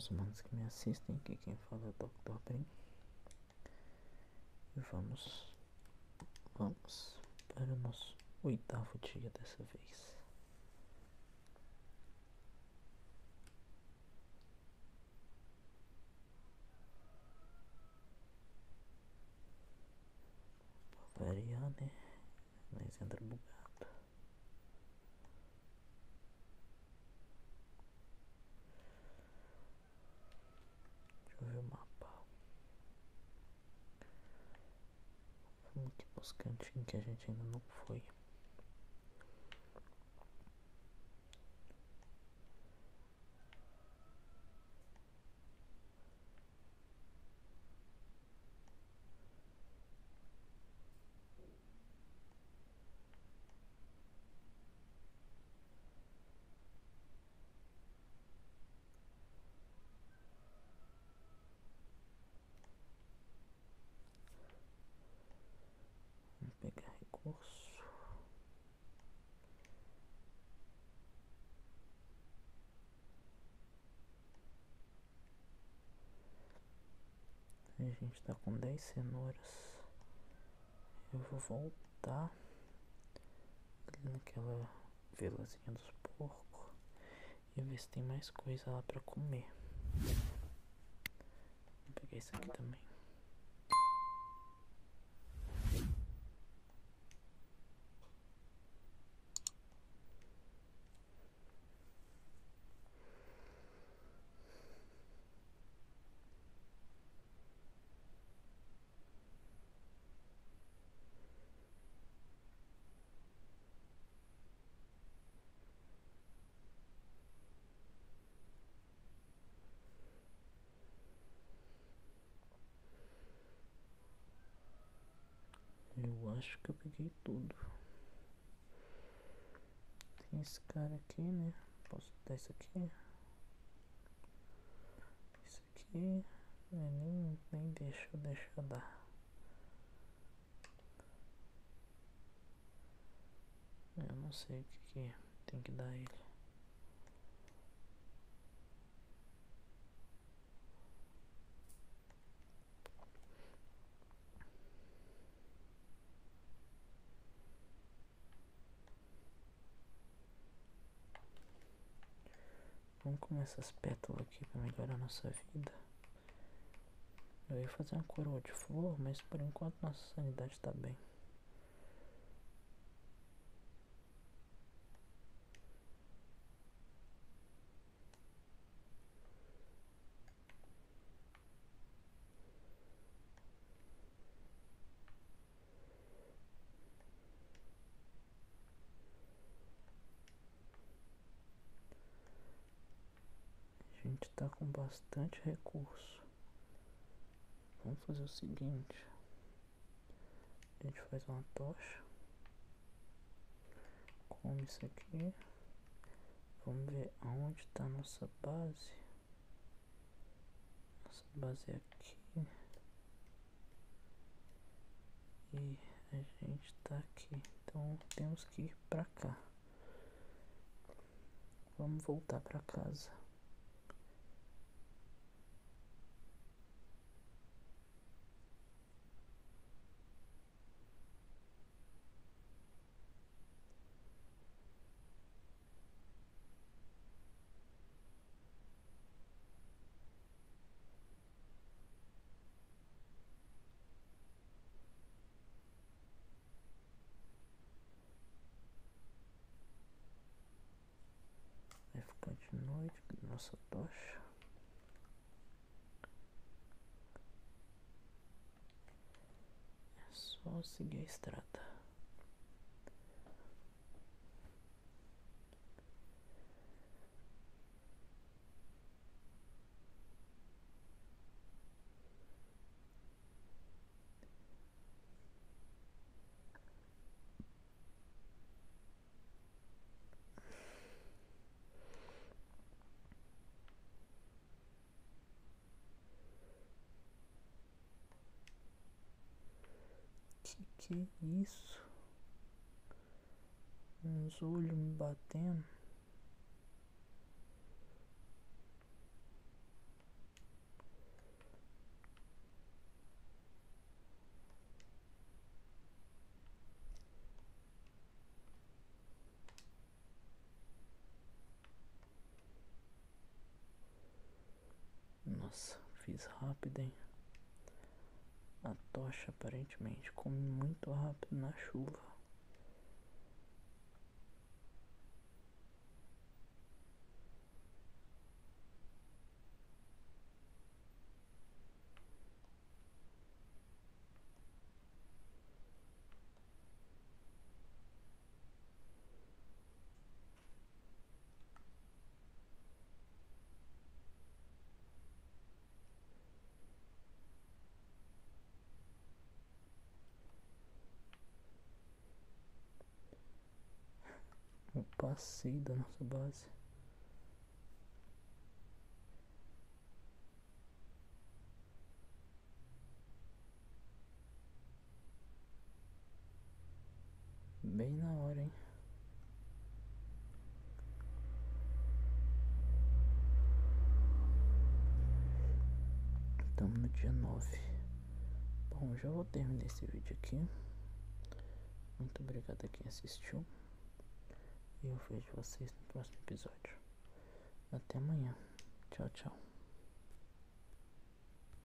aos humanos que me assistem, aqui quem fala é o Dr. Brin. E vamos, vamos para o nosso oitavo dia dessa vez. Pra variar, né? Mas entra bugado. Deixa eu ver o mapa. Aqui nos cantinhos que a gente ainda não foi. Vamos pegar recurso. A gente tá com 10 cenouras. Eu vou voltar naquela vilazinha dos porcos e ver se tem mais coisa lá pra comer. Vou pegar isso aqui também. Eu acho que eu peguei tudo. Tem esse cara aqui, né? Posso dar isso aqui? Isso aqui. É, nem, nem deixa, deixa eu dar. Eu não sei o que, que tem que dar ele. Vamos comer essas pétalas aqui para melhorar a nossa vida. Eu ia fazer uma coroa de flor, mas por enquanto nossa sanidade está bem. A gente tá com bastante recurso. Vamos fazer o seguinte. A gente faz uma tocha. Come isso aqui. Vamos ver aonde está nossa base. Nossa base é aqui. E a gente tá aqui. Então temos que ir pra cá. Vamos voltar pra casa. De noite nossa tocha. É só seguir a estrada. que isso? Uns olhos me batendo. Nossa, fiz rápido, hein? Tocha aparentemente come muito rápido na chuva. O passeio da nossa base. Bem na hora, hein? Estamos no dia nove. Bom, já vou terminar esse vídeo aqui. Muito obrigado a quem assistiu. E eu vejo vocês no próximo episódio. Até amanhã. Tchau, tchau.